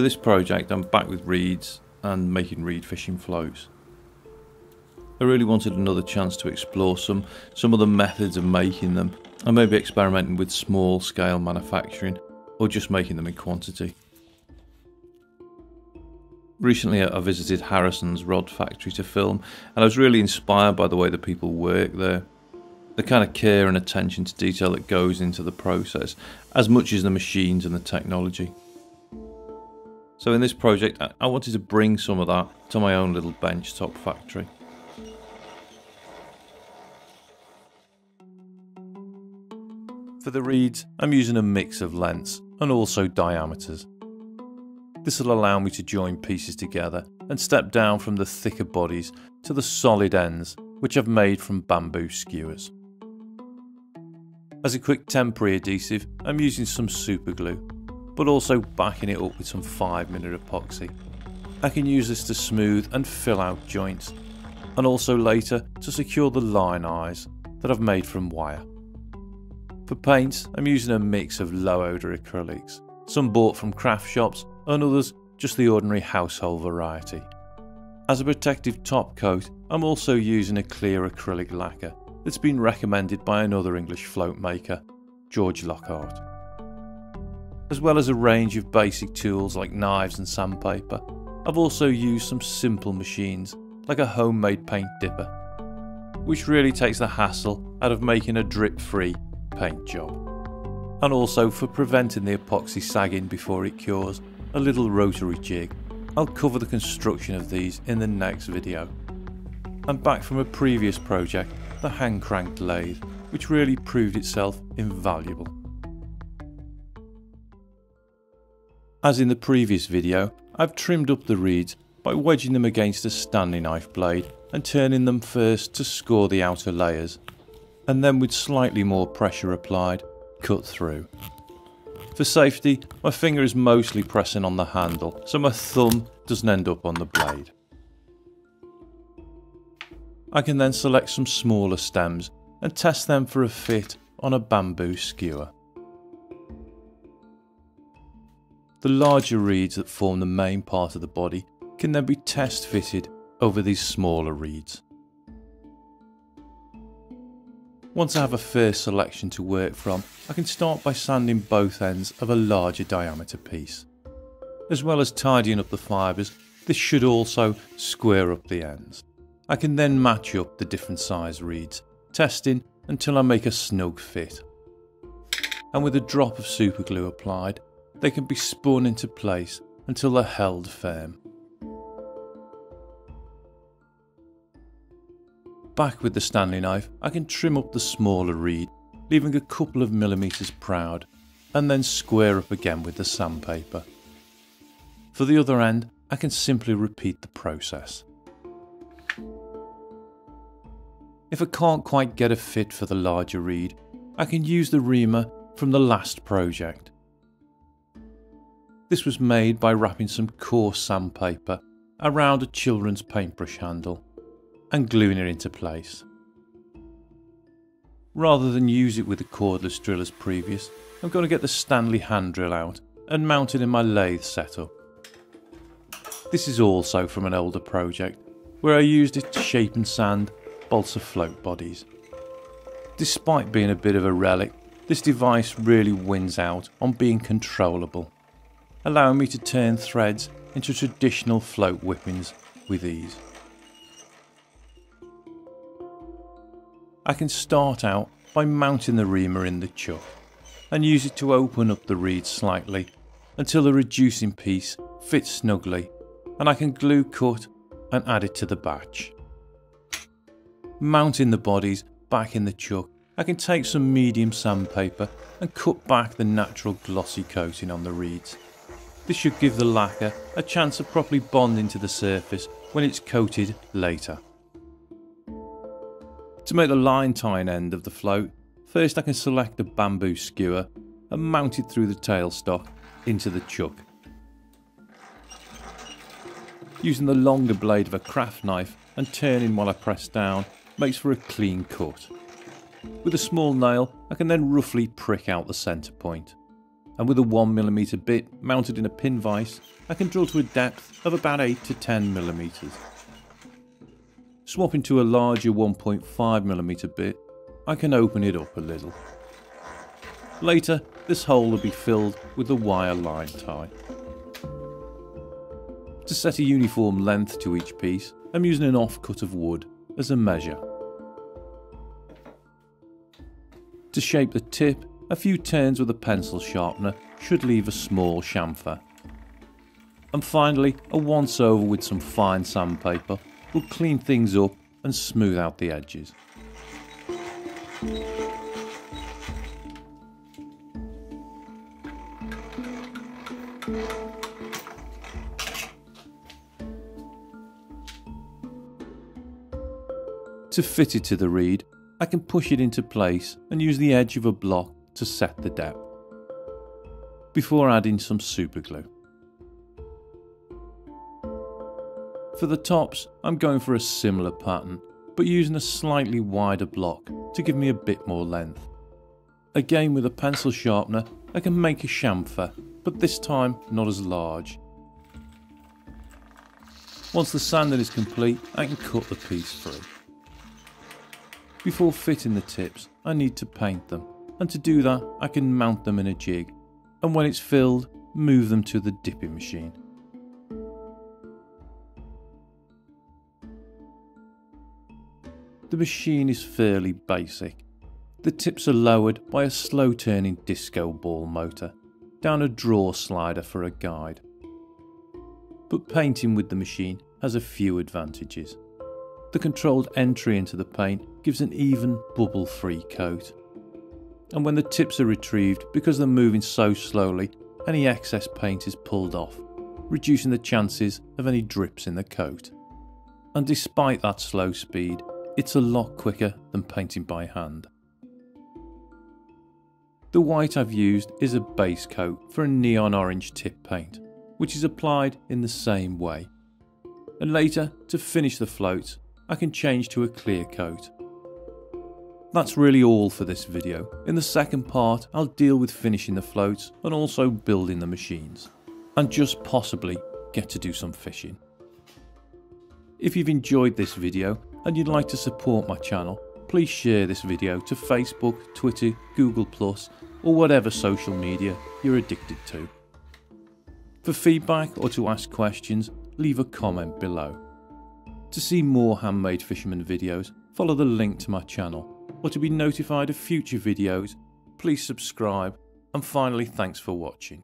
For this project I'm back with reeds and making reed fishing floats. I really wanted another chance to explore some, some of the methods of making them and maybe experimenting with small scale manufacturing or just making them in quantity. Recently I visited Harrison's rod factory to film and I was really inspired by the way the people work there. The kind of care and attention to detail that goes into the process as much as the machines and the technology. So in this project I wanted to bring some of that to my own little benchtop factory. For the reeds, I'm using a mix of lengths and also diameters. This will allow me to join pieces together and step down from the thicker bodies to the solid ends which I've made from bamboo skewers. As a quick temporary adhesive, I'm using some super glue, but also backing it up with some 5 minute epoxy. I can use this to smooth and fill out joints, and also later to secure the line eyes that I've made from wire. For paints, I'm using a mix of low odour acrylics, some bought from craft shops and others just the ordinary household variety. As a protective top coat, I'm also using a clear acrylic lacquer that's been recommended by another English float maker, George Lockhart. As well as a range of basic tools like knives and sandpaper, I've also used some simple machines like a homemade paint dipper, which really takes the hassle out of making a drip free paint job. And also for preventing the epoxy sagging before it cures, a little rotary jig. I'll cover the construction of these in the next video. I'm back from a previous project, the hand cranked lathe, which really proved itself invaluable. As in the previous video, I've trimmed up the reeds by wedging them against a Stanley knife blade and turning them first to score the outer layers and then with slightly more pressure applied, cut through. For safety, my finger is mostly pressing on the handle, so my thumb doesn't end up on the blade. I can then select some smaller stems and test them for a fit on a bamboo skewer. The larger reeds that form the main part of the body can then be test fitted over these smaller reeds. Once I have a first selection to work from, I can start by sanding both ends of a larger diameter piece. As well as tidying up the fibres, this should also square up the ends. I can then match up the different size reeds, testing until I make a snug fit. And with a drop of superglue applied, they can be spun into place until they're held firm. Back with the Stanley knife, I can trim up the smaller reed, leaving a couple of millimetres proud, and then square up again with the sandpaper. For the other end, I can simply repeat the process. If I can't quite get a fit for the larger reed, I can use the reamer from the last project. This was made by wrapping some coarse sandpaper around a children's paintbrush handle and gluing it into place. Rather than use it with a cordless drill as previous, I'm going to get the Stanley hand drill out and mount it in my lathe setup. This is also from an older project where I used it to shape and sand balsa float bodies. Despite being a bit of a relic, this device really wins out on being controllable, allowing me to turn threads into traditional float whippings with ease. I can start out by mounting the reamer in the chuck and use it to open up the reed slightly until the reducing piece fits snugly and I can glue cut and add it to the batch. Mounting the bodies back in the chuck, I can take some medium sandpaper and cut back the natural glossy coating on the reeds. This should give the lacquer a chance of properly bonding to the surface when it's coated later. To make the line tying end of the float, first I can select a bamboo skewer and mount it through the tailstock into the chuck. Using the longer blade of a craft knife and turning while I press down makes for a clean cut. With a small nail I can then roughly prick out the centre point. And with a 1mm bit mounted in a pin vise, I can drill to a depth of about 8 to 10mm. Swapping to a larger 1.5mm bit, I can open it up a little. Later, this hole will be filled with a wire line tie. To set a uniform length to each piece, I'm using an offcut of wood as a measure. To shape the tip, a few turns with a pencil sharpener should leave a small chamfer. And finally, a once over with some fine sandpaper will clean things up and smooth out the edges. To fit it to the reed, I can push it into place and use the edge of a block to set the depth, before adding some superglue. For the tops, I'm going for a similar pattern, but using a slightly wider block to give me a bit more length. Again with a pencil sharpener, I can make a chamfer, but this time not as large. Once the sanding is complete, I can cut the piece through. Before fitting the tips, I need to paint them, and to do that I can mount them in a jig, and when it's filled, move them to the dipping machine. The machine is fairly basic. The tips are lowered by a slow turning disco ball motor down a draw slider for a guide. But painting with the machine has a few advantages. The controlled entry into the paint gives an even bubble free coat. And when the tips are retrieved, because they're moving so slowly, any excess paint is pulled off, reducing the chances of any drips in the coat. And despite that slow speed, it's a lot quicker than painting by hand. The white I've used is a base coat for a neon orange tip paint, which is applied in the same way. And later, to finish the floats, I can change to a clear coat. That's really all for this video. In the second part, I'll deal with finishing the floats and also building the machines. And just possibly get to do some fishing. If you've enjoyed this video and you'd like to support my channel, please share this video to Facebook, Twitter, Google+, or whatever social media you're addicted to. For feedback or to ask questions, leave a comment below. To see more handmade fisherman videos, follow the link to my channel, or to be notified of future videos, please subscribe, and finally thanks for watching.